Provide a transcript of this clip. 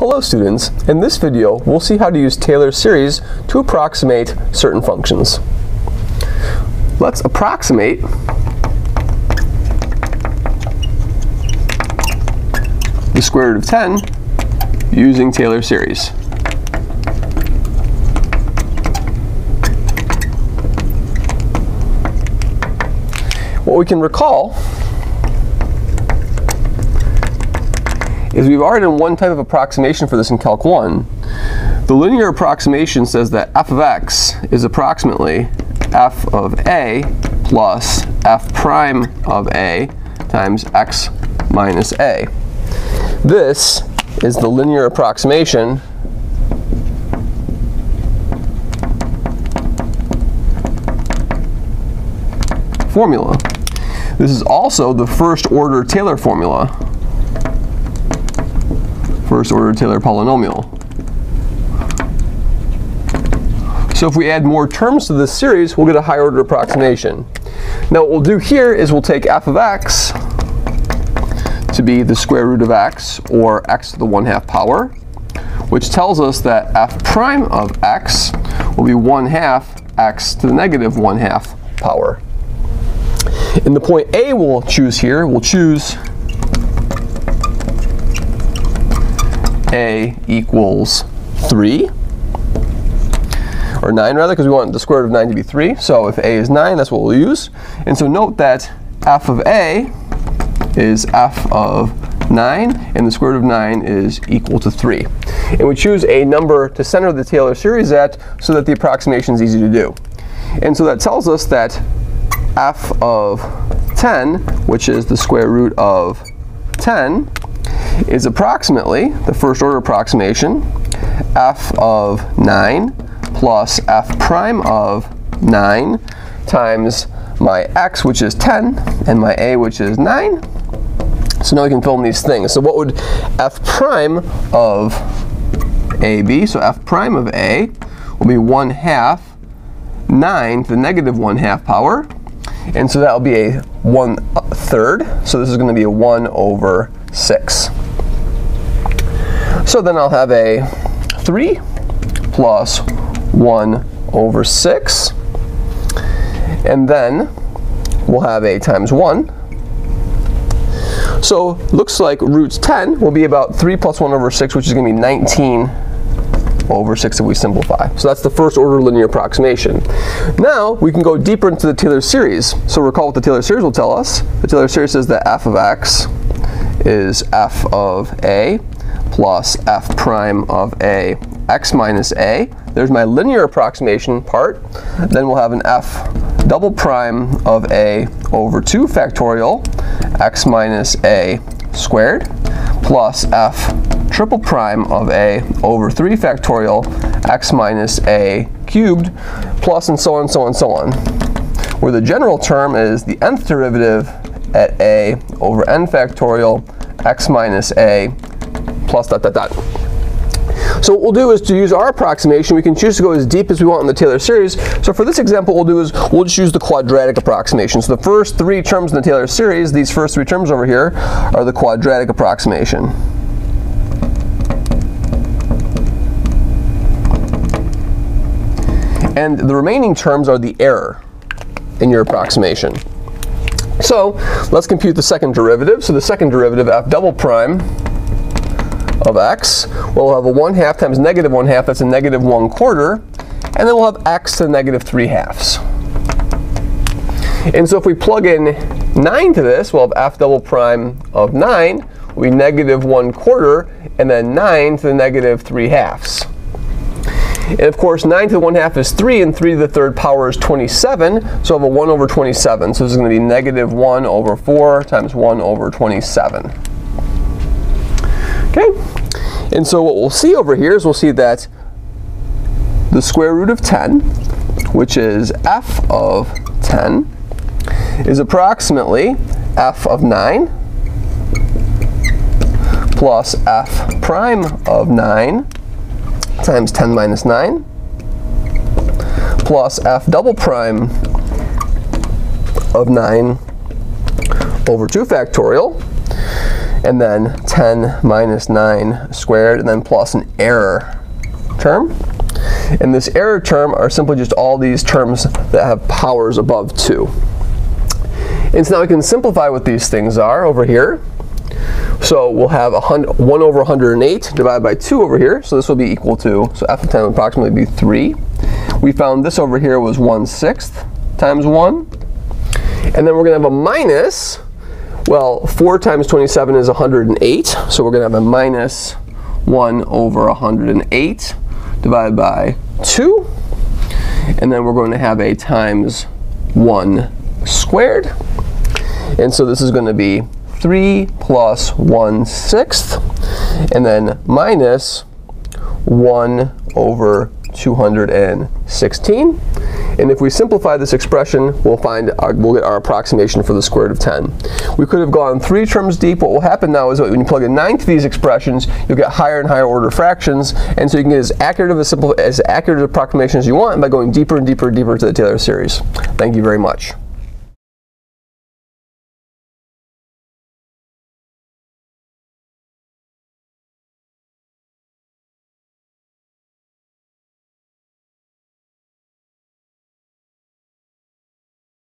Hello students, in this video we'll see how to use Taylor's series to approximate certain functions. Let's approximate the square root of 10 using Taylor's series. What we can recall is we've already done one type of approximation for this in Calc 1. The linear approximation says that f of x is approximately f of a plus f prime of a times x minus a. This is the linear approximation formula. This is also the first order Taylor formula first order Taylor polynomial. So if we add more terms to this series, we'll get a higher order approximation. Now what we'll do here is we'll take f of x to be the square root of x, or x to the 1 half power, which tells us that f prime of x will be 1 half x to the negative 1 half power. In the point A we'll choose here, we'll choose a equals 3, or 9 rather, because we want the square root of 9 to be 3. So if a is 9, that's what we'll use. And so note that f of a is f of 9, and the square root of 9 is equal to 3. And we choose a number to center the Taylor series at so that the approximation is easy to do. And so that tells us that f of 10, which is the square root of 10, is approximately, the first order approximation, f of 9 plus f prime of 9 times my x, which is 10, and my a, which is 9. So now we can fill in these things. So what would f prime of ab. So f prime of a will be 1 half 9 to the negative 1 half power. And so that will be a 1 third. So this is going to be a 1 over 6. So then I'll have a 3 plus 1 over 6. And then we'll have a times 1. So looks like roots 10 will be about 3 plus 1 over 6, which is going to be 19 over 6 if we simplify. So that's the first order linear approximation. Now we can go deeper into the Taylor series. So recall what the Taylor series will tell us. The Taylor series says that f of x is f of a plus f prime of a x minus a. There's my linear approximation part. Then we'll have an f double prime of a over 2 factorial x minus a squared plus f triple prime of a over 3 factorial x minus a cubed plus and so on, so on, so on. Where the general term is the nth derivative at a over n factorial x minus a plus dot dot dot. So what we'll do is to use our approximation, we can choose to go as deep as we want in the Taylor series. So for this example, what we'll do is we'll just use the quadratic approximation. So the first three terms in the Taylor series, these first three terms over here, are the quadratic approximation. And the remaining terms are the error in your approximation. So let's compute the second derivative. So the second derivative, f double prime of x. Well, We'll have a 1 half times negative 1 half, that's a negative 1 quarter. And then we'll have x to the negative 3 halves. And so if we plug in 9 to this, we'll have f double prime of 9 will be negative 1 quarter, and then 9 to the negative 3 halves. And of course, 9 to the 1 half is 3, and 3 to the third power is 27, so I have a 1 over 27. So this is going to be negative 1 over 4 times 1 over 27. Okay? And so what we'll see over here is we'll see that the square root of 10, which is f of 10, is approximately f of 9 plus f prime of 9 times 10 minus 9 plus f double prime of 9 over 2 factorial. And then 10 minus 9 squared, and then plus an error term. And this error term are simply just all these terms that have powers above 2. And so now we can simplify what these things are over here. So we'll have 1 over 108 divided by 2 over here. So this will be equal to, so f of 10 will approximately be 3. We found this over here was 1 sixth times 1. And then we're going to have a minus. Well, 4 times 27 is 108. So we're going to have a minus 1 over 108 divided by 2. And then we're going to have a times 1 squared. And so this is going to be 3 plus 1 sixth, and then minus 1 over 216. And if we simplify this expression, we'll find our, we'll get our approximation for the square root of 10. We could have gone three terms deep. What will happen now is that when you plug a 9 to these expressions, you'll get higher and higher order fractions, and so you can get as accurate of a simple as accurate approximation as you want by going deeper and deeper and deeper to the Taylor series. Thank you very much.